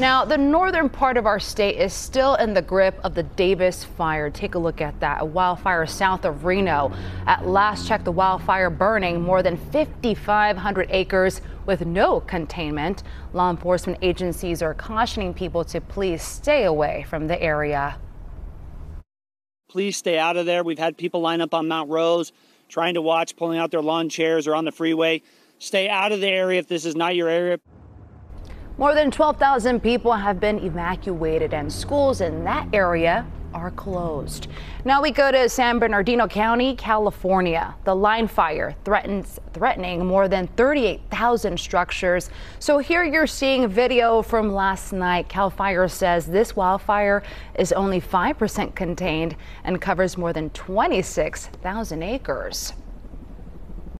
Now, the northern part of our state is still in the grip of the Davis fire. Take a look at that. A wildfire south of Reno. At last check, the wildfire burning more than 5,500 acres with no containment. Law enforcement agencies are cautioning people to please stay away from the area. Please stay out of there. We've had people line up on Mount Rose trying to watch, pulling out their lawn chairs or on the freeway. Stay out of the area if this is not your area. More than 12,000 people have been evacuated and schools in that area are closed. Now we go to San Bernardino County, California. The line fire threatens threatening more than 38,000 structures. So here you're seeing video from last night. Cal Fire says this wildfire is only 5% contained and covers more than 26,000 acres.